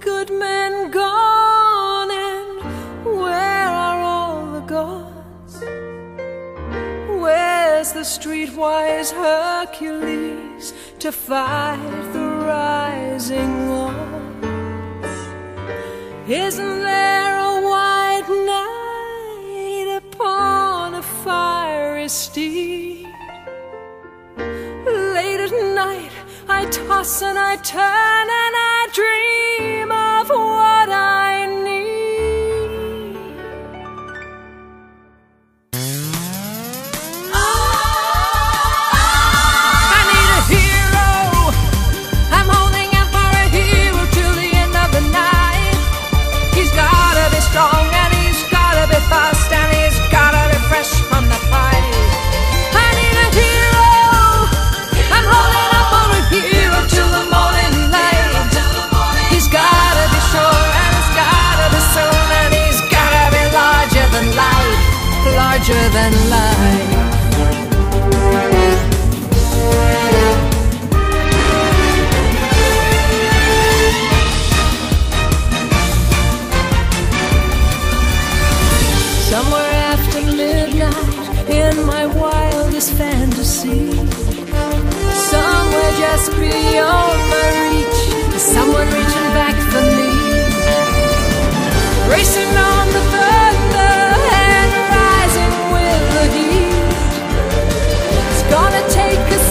good men gone and where are all the gods? Where's the streetwise Hercules to fight the rising odds? Isn't there a white knight upon a fiery steed? Late at night I toss and I turn and I dream for than life. Somewhere after midnight in my wildest fantasy Somewhere just beyond my reach Someone reaching back for me take us